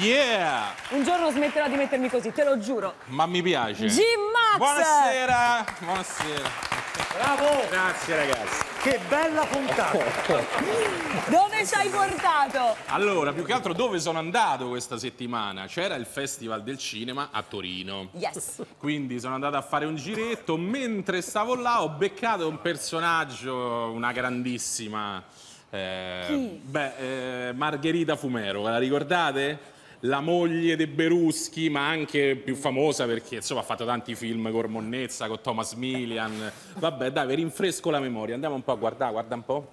Yeah! Un giorno smetterò di mettermi così, te lo giuro. Ma mi piace. Jim Max! Buonasera! Buonasera. Bravo! Grazie ragazzi. Che bella puntata! Dove ci hai portato? Allora, più che altro dove sono andato questa settimana? C'era il Festival del Cinema a Torino. Yes. Quindi sono andato a fare un giretto. Mentre stavo là ho beccato un personaggio, una grandissima... eh, Chi? Beh, eh, Margherita Fumero, ve la ricordate? La moglie di Beruschi, ma anche più famosa perché insomma ha fatto tanti film con Monnezza, con Thomas Milian. Vabbè, dai, rinfresco la memoria. Andiamo un po' a guardare, guarda un po'.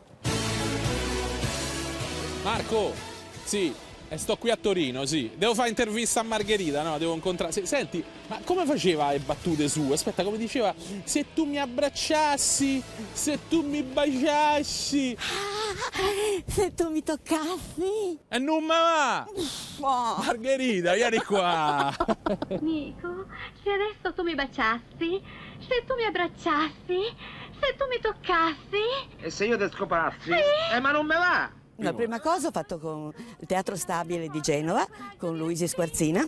Marco, sì, eh, sto qui a Torino, sì. Devo fare intervista a Margherita, no? Devo incontrare. sì, Senti, ma come faceva le battute su? Aspetta, come diceva? Se tu mi abbracciassi, se tu mi baciassi. Se tu mi toccassi. E non me va! Margherita, vieni qua! Nico, se adesso tu mi baciassi, se tu mi abbracciassi, se tu mi toccassi. E se io ti scopassi? Eh, ma non me va! La prima cosa ho fatto con il Teatro Stabile di Genova, con Luigi Squarzina,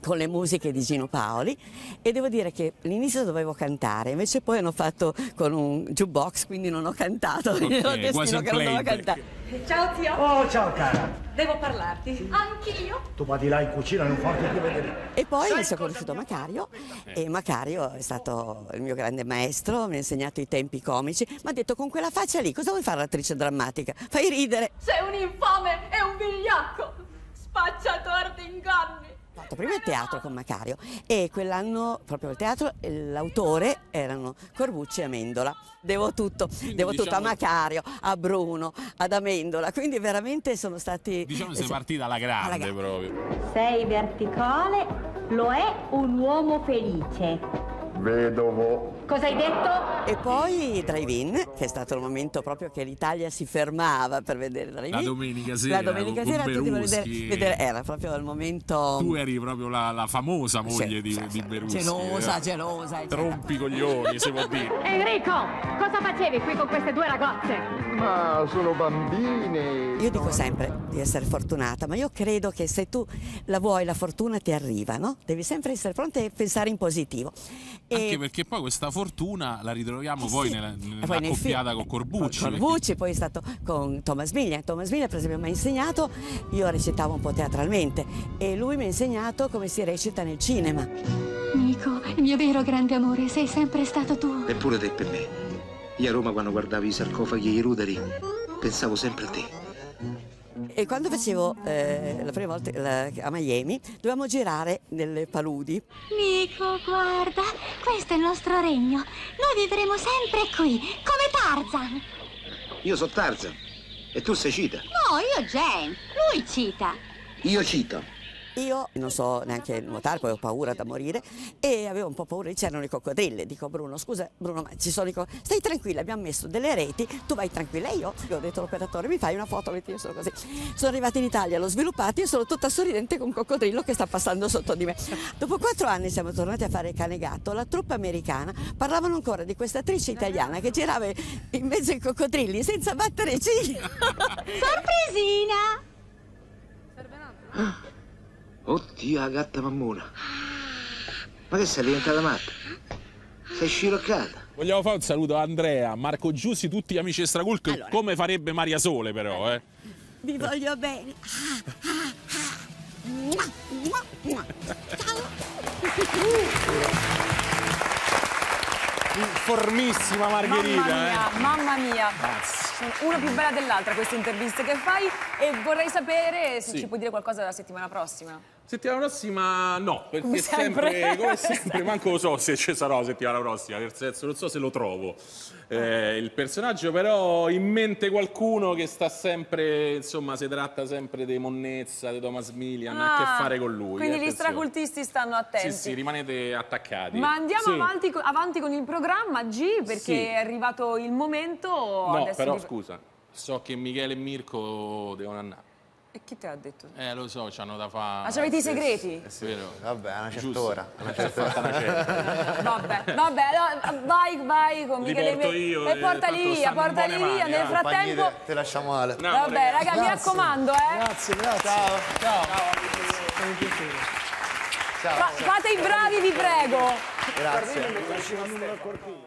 con le musiche di Gino Paoli e devo dire che all'inizio dovevo cantare, invece poi hanno fatto con un jukebox, quindi non ho cantato, quindi ero Ok, quasi destino che non dovevo cantare. Ciao zio, Oh, ciao cara! Devo parlarti. Anch'io. Tu vadi là in cucina, non farti più vedere. E poi mi sono conosciuto Macario e Macario è stato il mio grande maestro, mi ha insegnato i tempi comici, mi ha detto con quella faccia lì cosa vuoi fare l'attrice drammatica? Fai ridere. Sei un infame e un vigliacco. Spacciatore di inganni. Fatto prima il teatro con Macario e quell'anno proprio il teatro eh, l'autore erano Corbucci e Amendola. Devo tutto, devo tutto a diciamo- Macario, a Bruno, ad Amendola, quindi veramente sono stati... Diciamo che sei eh, partita alla grande alla grande. proprio. Sei verticale, lo è un uomo felice. Vedovo. Cosa hai detto? E poi Drive-In, che è stato il momento proprio che l'Italia si fermava per vedere Drive-In. La domenica sera, La domenica sera tutti vedere, vedere- era proprio il momento... Tu eri proprio la, la famosa moglie Sì, di, sì, di sì. Beruschi. Gelosa, eh. gelosa. eccetera. Trompi coglioni, si può dire. Enrico, cosa facevi qui con queste due ragazze? Ma sono bambine. Io dico sempre di essere fortunata, ma io credo che se tu la vuoi, la fortuna ti arriva, no? Devi sempre essere pronta e pensare in positivo. E- Anche perché poi questa fortuna la ritroviamo Eh poi sì. nella, E nella poi film. con Corbucci. Con Corbucci, poi è stato con Thomas Miglia. Thomas Miglia, per esempio, mi ha insegnato, io recitavo un po' teatralmente, e lui mi ha insegnato come si recita nel cinema. Nico, il mio vero grande amore, sei sempre stato tu. Eppure te per me. Io a Roma quando guardavi i sarcofagi e i ruderi, pensavo sempre a te. E quando facevo eh, la prima volta la- a Miami, dovevamo girare nelle paludi. Nico, guarda, questo è il nostro regno. Noi vivremo sempre qui, come Tarzan. Io so Tarzan. E tu sei Cita. No, io Jane, lui cita. Io Cita. Io non so neanche nuotare, poi ho paura da morire e avevo un po' paura, c'erano i coccodrilli. Dico Bruno, scusa Bruno, ma ci sono i coccodrilli. Stai tranquilla, abbiamo messo delle reti, tu vai tranquilla. E io, io ho detto all'operatore, mi fai una foto, metti io sono così. Sono arrivata in Italia, l'ho sviluppata, io sono tutta sorridente con un coccodrillo che sta passando sotto di me. Dopo quattro anni siamo tornati a fare cane gatto, la truppa americana parlavano ancora di questa attrice italiana che girava in mezzo ai coccodrilli senza battere ciglia. Sorpresina! Oddio, la gatta mammona. Ma che sei diventata matta? Sei sciroccata. Vogliamo fare un saluto a Andrea, Marco Giussi, tutti gli amici extracult, Allora. come farebbe Maria Sole però, eh. Vi voglio bene. Mua, mua, mua. Formissima Margherita, Mamma mia, eh. mamma mia. Sono una più bella dell'altra queste interviste che fai e vorrei sapere se Sì. ci puoi dire qualcosa della settimana prossima. Settimana prossima no, perché Come sempre. sempre, come sempre, manco lo so se ci sarò settimana prossima, nel senso non so se lo trovo. Eh, il personaggio però in mente qualcuno che sta sempre, insomma, si tratta sempre di Monnezza, di Thomas Milian, ha a Ah, che fare con lui. Quindi eh, gli stracultisti stanno attenti. Sì, sì, rimanete attaccati. Ma andiamo Sì. avanti, avanti con il programma G perché Sì. è arrivato il momento. No, però di- scusa, so che Michele e Mirko devono andare. E chi te l'ha detto? Eh, lo so, c'hanno da fare. Ah, c'avete i segreti? È vero. Vabbè, a una certa Giusto. ora. Una certa fatta una certa. Vabbè, vabbè, allora, vai, vai con Li Michele porto Me- io, E eh, portali via, portali via. mani, Nel eh. frattempo... Te, te lasciamo male. No, Vabbè, ragazzi. raga, mi Grazie. raccomando, eh. Grazie, grazie. Ciao. Ciao. È un piacere. Ciao. Fa- fate i bravi, vi prego. Grazie.